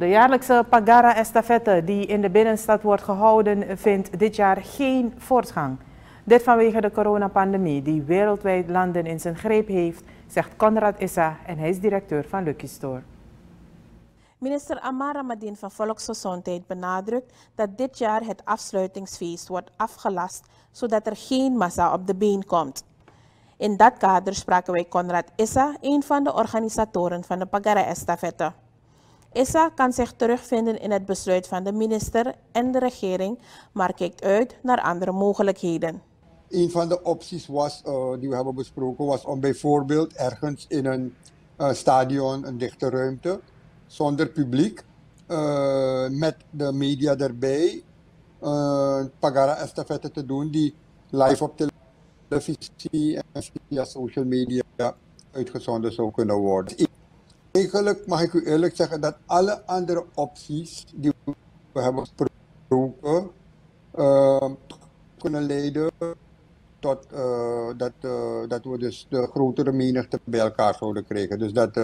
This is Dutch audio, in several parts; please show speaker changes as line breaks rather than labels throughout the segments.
De jaarlijkse Pagara-estafette die in de binnenstad wordt gehouden vindt dit jaar geen voortgang. Dit vanwege de coronapandemie die wereldwijd landen in zijn greep heeft, zegt Conrad Issa en hij is directeur van Lucky Store.
Minister Amara Madin van Volksgezondheid benadrukt dat dit jaar het afsluitingsfeest wordt afgelast, zodat er geen massa op de been komt. In dat kader spraken wij Conrad Issa, een van de organisatoren van de Pagara-estafette. Issa kan zich terugvinden in het besluit van de minister en de regering, maar kijkt uit naar andere mogelijkheden.
Een van de opties was, uh, die we hebben besproken was om bijvoorbeeld ergens in een uh, stadion, een dichte ruimte, zonder publiek, uh, met de media erbij, Pagara-estafette te doen die live op televisie en via social media uitgezonden zou kunnen worden. Eigenlijk mag ik u eerlijk zeggen dat alle andere opties die we hebben besproken uh, kunnen leiden tot uh, dat, uh, dat we dus de grotere menigte bij elkaar zouden krijgen. Dus dat,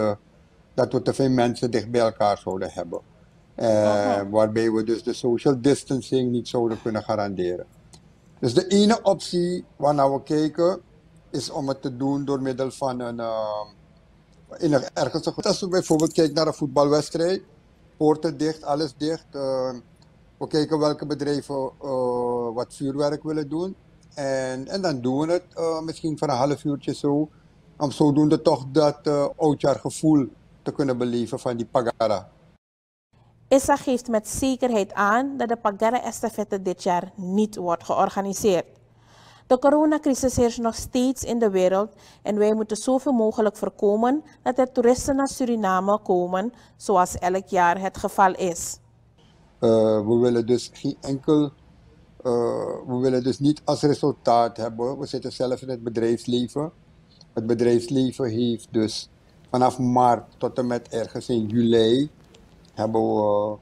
dat we te veel mensen dicht bij elkaar zouden hebben. Waarbij we dus de social distancing niet zouden kunnen garanderen. Dus de ene optie waarnaar we kijken is om het te doen door middel van een in Als we bijvoorbeeld kijken naar een voetbalwedstrijd, poorten dicht, alles dicht. Uh, we kijken welke bedrijven uh, wat vuurwerk willen doen. En, en dan doen we het uh, misschien voor een half uurtje zo. Om zodoende toch dat oudjaargevoel te kunnen beleven van die Pagara.
Issa geeft met zekerheid aan dat de Pagara-estafette dit jaar niet wordt georganiseerd. De coronacrisis heerst nog steeds in de wereld en wij moeten zoveel mogelijk voorkomen dat er toeristen naar Suriname komen, zoals elk jaar het geval is.
Uh, we willen dus geen enkel, uh, we willen dus niet als resultaat hebben. We zitten zelf in het bedrijfsleven. Het bedrijfsleven heeft dus vanaf maart tot en met ergens in juli hebben we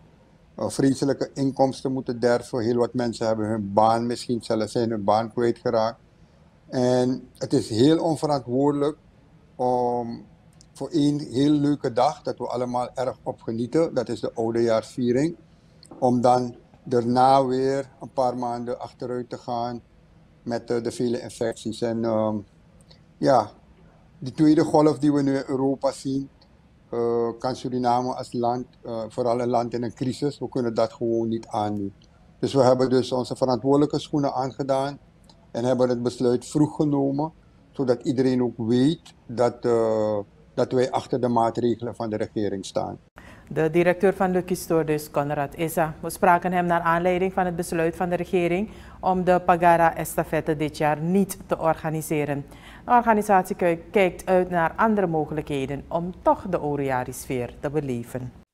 vreselijke inkomsten moeten derven. Heel wat mensen hebben hun baan, misschien zelfs zijn hun baan kwijtgeraakt. En het is heel onverantwoordelijk om voor één heel leuke dag, dat we allemaal erg op genieten, dat is de oudejaarsviering, om dan daarna weer een paar maanden achteruit te gaan met uh, de vele infecties. En uh, ja, die tweede golf die we nu in Europa zien, uh, kan Suriname als land, uh, vooral een land in een crisis, we kunnen dat gewoon niet aandoen. Dus we hebben dus onze verantwoordelijke schoenen aangedaan en hebben het besluit vroeg genomen, zodat iedereen ook weet dat, uh, dat wij achter de maatregelen van de regering staan.
De directeur van Lucky Store, dus Conrad Issa. We spraken hem naar aanleiding van het besluit van de regering om de Pagara-estafette dit jaar niet te organiseren. De organisatie kijkt uit naar andere mogelijkheden om toch de Oriari-sfeer te beleven.